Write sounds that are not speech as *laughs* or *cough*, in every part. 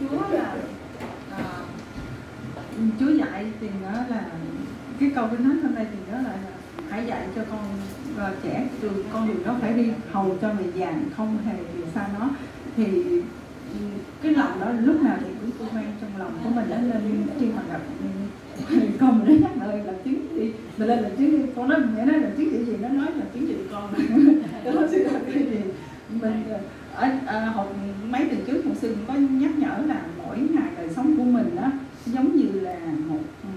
Chúa là à, Chúa dạy thì nó là cái câu kinh thánh hôm nay thì nó là, là hãy dạy cho con và trẻ từ con đường đó phải đi hầu cho người già không hề vì xa nó. Thì cái lòng đó lúc nào thì cứ tôi mang trong lòng của mình đó lên khi mà gặp ừ, con mình nhắc lời làm tiếng đi mình lên làm tiếng đi con nói mẹ nói làm tiếng gì gì nó nói làm tiếng gì con. *laughs* Đó là cái gì? Mình ờ, ở, ở hồi mấy tuần trước một sư cũng có nhắc nhở là mỗi ngày đời sống của mình đó giống như là một ừ,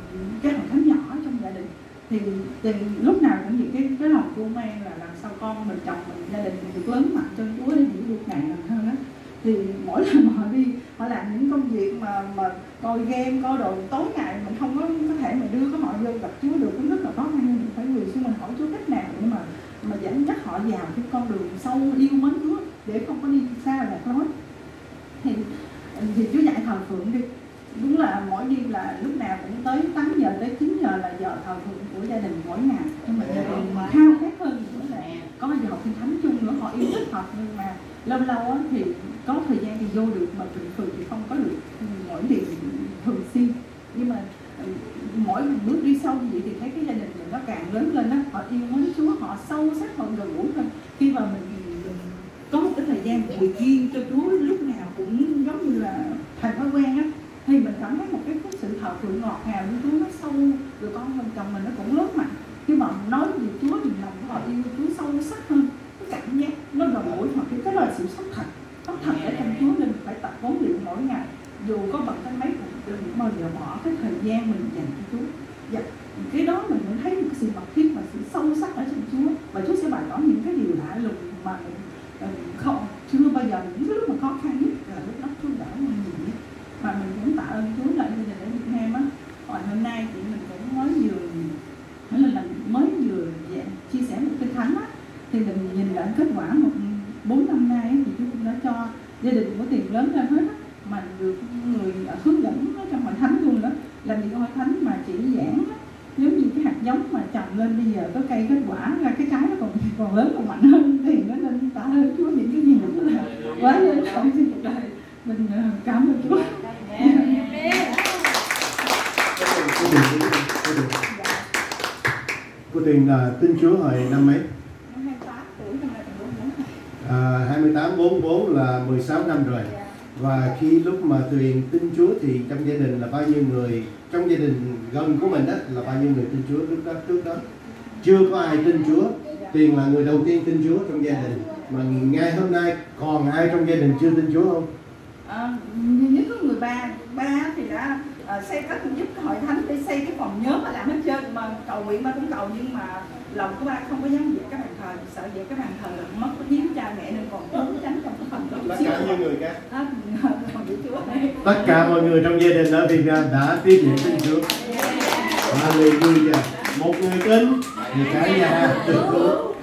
cái hội thánh nhỏ trong gia đình. Thì, thì lúc nào cũng những cái cái lòng của mang là làm sao con mình chồng mình gia đình mình được lớn mạnh cho Chúa để những cuộc ngày lần hơn á. Thì mỗi lần họ đi họ làm những công việc mà mà coi game coi đồ tối ngày mình không có có thể mà đưa cái họ vô gặp Chúa được cũng rất là khó khăn. Mình phải người xung mình hỏi Chúa cách nào để mà mà dẫn dắt họ vào cái con đường sâu yêu mến để không có đi xa lạc nói thì thì chú dạy thờ phượng đi. Đúng là mỗi đêm là lúc nào cũng tới 8 giờ tới 9 giờ là giờ thờ phượng của gia đình mỗi ngày. Nhưng mà gia đình khao khát hơn nữa là có giờ học kinh thánh chung nữa, họ yêu thích học nhưng mà lâu lâu thì có thời gian thì vô được mà bình thường thì không có được. Mỗi điều thường xuyên. Nhưng mà ừ, mỗi một bước đi sâu như vậy thì thấy cái gia đình mình nó càng lớn lên đó họ yêu mến Chúa, họ sâu sắc, họ gần gũi hơn. Khi mà mình gian buổi riêng cho Chúa lúc nào cũng giống như là thành thói quen á. Thì mình cảm thấy một cái, cái sự thờ sự ngọt ngào với Chúa nó sâu rồi con mình chồng mình nó cũng lớn mạnh. Nhưng mà nói về Chúa thì lòng của họ yêu Chúa sâu sắc hơn. Cái cảm giác nó gần gũi hoặc cái đó là sự sống thật sống thật ở trong Chúa nên phải tập huấn luyện mỗi ngày. Dù có bận cái mấy cũng đừng bao giờ bỏ cái thời gian mình dành cho Chúa. Và cái đó mình mới thấy một cái sự mật thiết và sự sâu sắc ở trong Chúa. Và Chúa sẽ bày tỏ những cái điều lạ lùng mà mình mình không chưa bao giờ những cái lúc mà khó khăn nhất là lúc đó Chúa đã mình gì nhất mà mình cũng tạ ơn Chúa là bây giờ ở Việt Nam á hồi hôm nay thì mình cũng mới vừa nói là, là mới vừa dạ, chia sẻ một kinh thánh á thì mình nhìn lại kết quả một bốn năm nay ấy, thì Chúa cũng đã cho gia đình có tiền lớn ra hết mà được người à, hướng dẫn ở trong hội thánh luôn đó làm gì có hội thánh mà chỉ giảng á, giống như cái hạt giống mà trồng lên bây giờ có cây kết quả ra cái trái nó còn còn lớn còn mạnh hơn tiền nó nên tạ ơn Chúa những cái gì đó là quá lớn. Không xin cuộc đời mình à, cảm ơn Chúa. Cô tiền cô là tin Chúa hồi năm mấy Năm 28 tuổi năm nay còn bốn năm à, 28 44 là 16 năm rồi. Dạ. và khi lúc mà Tuyền tin Chúa thì trong gia đình là bao nhiêu người? Trong gia đình gần của mình đó là bao nhiêu người tin Chúa lúc đó trước đó? Chưa có ai tin Chúa. Tuyền là người đầu tiên tin Chúa trong gia đình. Mà ngay hôm nay còn ai trong gia đình chưa tin Chúa không? À, nhất có người ba ba thì đã ờ, xây các giúp hội thánh để xây cái phòng nhớ mà làm hết trơn. Mà cầu nguyện ba cũng cầu nhưng mà lòng của ba không có dám dẹp cái bàn thờ sợ dẹp cái bàn thờ là mất cái hiếu cha mẹ nên còn trốn tránh trong cái phòng đó cả những người này tất cả mọi người trong gia đình ở Việt Nam đã tiếp nhận tin Chúa Hallelujah. Một người tin thì cả nhà được cứu